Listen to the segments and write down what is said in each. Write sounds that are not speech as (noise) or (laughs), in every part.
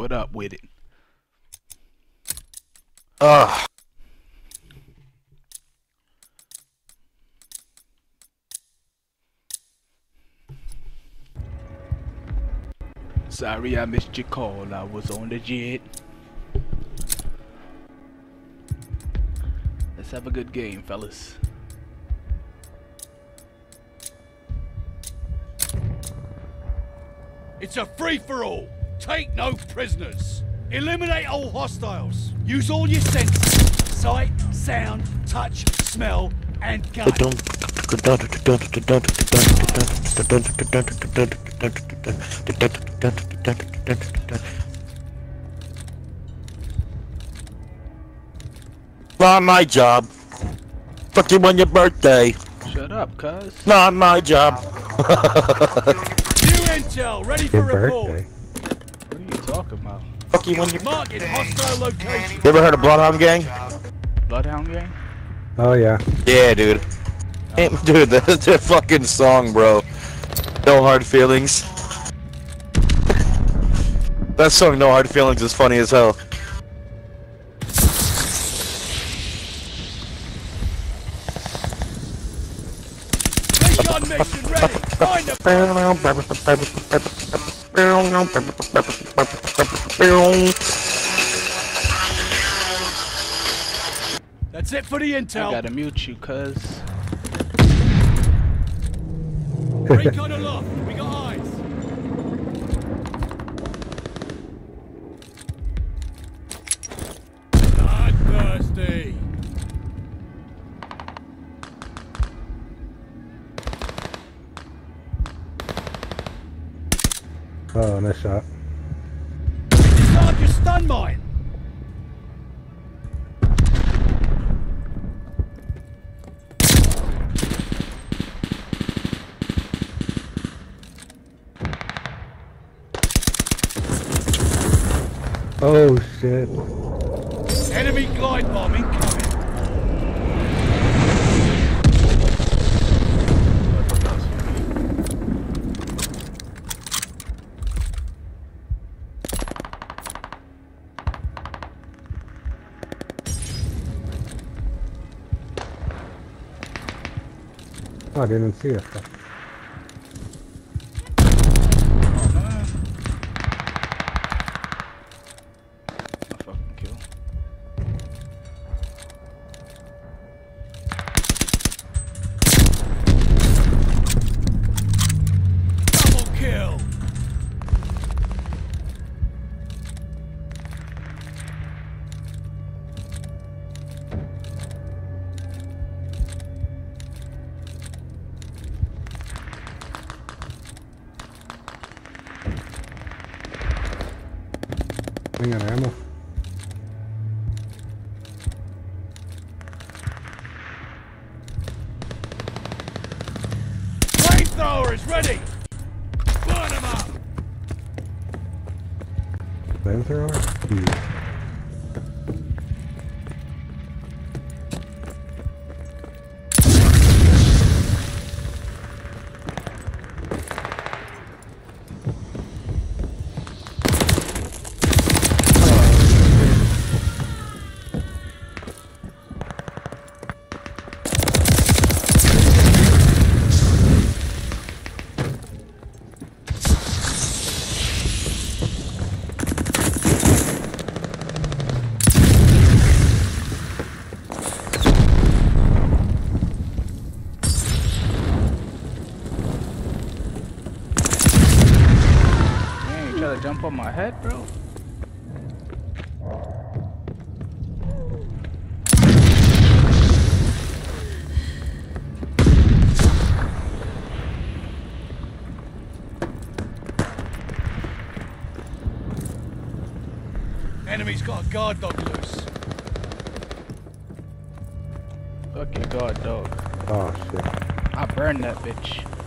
What up with it? Ugh. Sorry I missed your call. I was on the jet. Let's have a good game, fellas. It's a free-for-all. Take no prisoners. Eliminate all hostiles. Use all your senses. Sight, sound, touch, smell, and gut. Not my job. Fuck you on your birthday. Shut up, cuz. Not my job. (laughs) New intel, ready for Your report. birthday. What you talking about? Fuck you on your. Marking hostile location. You ever heard of Bloodhound Gang? Bloodhound gang? Oh yeah. Yeah, dude. Hey, (laughs) dude, (laughs) that's their fucking song, bro. No hard feelings. that song, No Hard Feelings, is funny as hell. Ready. Find the (laughs) That's it for the I intel. gotta mute you, cuz. Recon aloft. We got eyes. Bloodthirsty. Oh, nice shot. Stun mine. Oh shit. Enemy glide bomb incoming. Oh, I didn't see it. My fucking kill. Double kill. Hang on, ammo. Flamethrower is ready. Burn him up. Flamethrower? Hmm. Jump on my head, bro? Enemy's got a guard dog loose. Fuck your guard dog. Oh shit. I burned that bitch.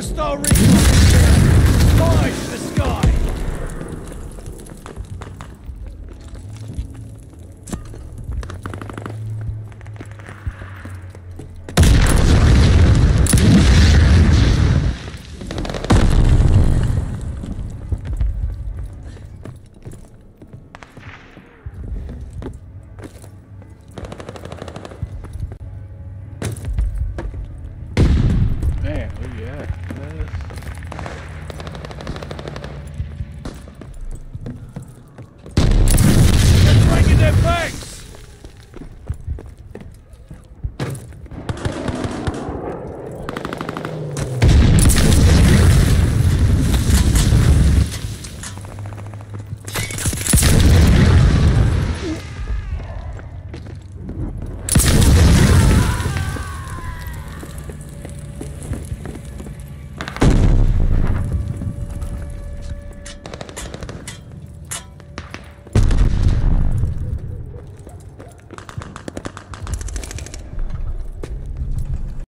Hostile recon. Spies to the sky.